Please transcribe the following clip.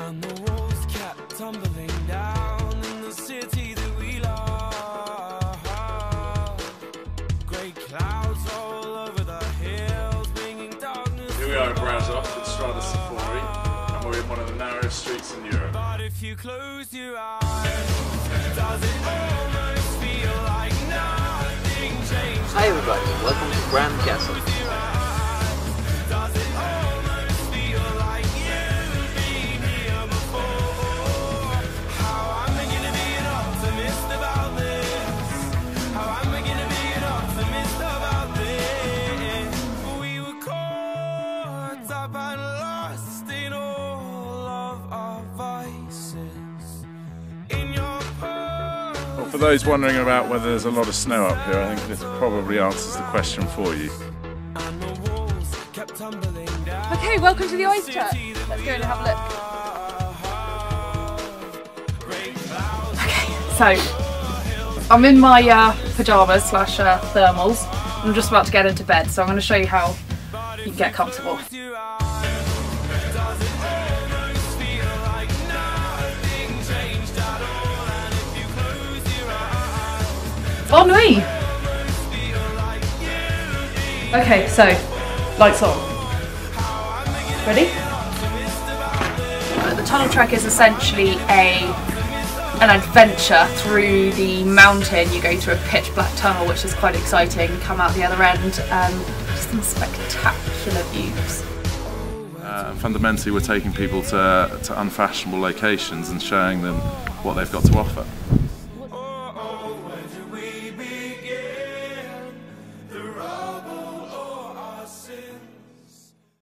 And the walls kept tumbling down in the city that we love. Great clouds all over the hills, bringing darkness. Here we are, Brașov, in Strada Sforii, and we're in one of the narrowest streets in Europe. But if you close your eyes, does it almost feel like nothing changed? Hi, everybody, welcome to Bran Castle. For those wondering about whether there's a lot of snow up here, I think this probably answers the question for you. Okay, welcome to the oyster. Let's go and have a look. Okay, so I'm in my uh, pajamas slash uh, thermals. I'm just about to get into bed, so I'm going to show you how you can get comfortable. On me! Okay, so lights on. Ready? The tunnel trek is essentially a an adventure through the mountain. You go through a pitch black tunnel, which is quite exciting. Come out the other end, um, just some spectacular views. Uh, fundamentally, we're taking people to, to unfashionable locations and showing them what they've got to offer.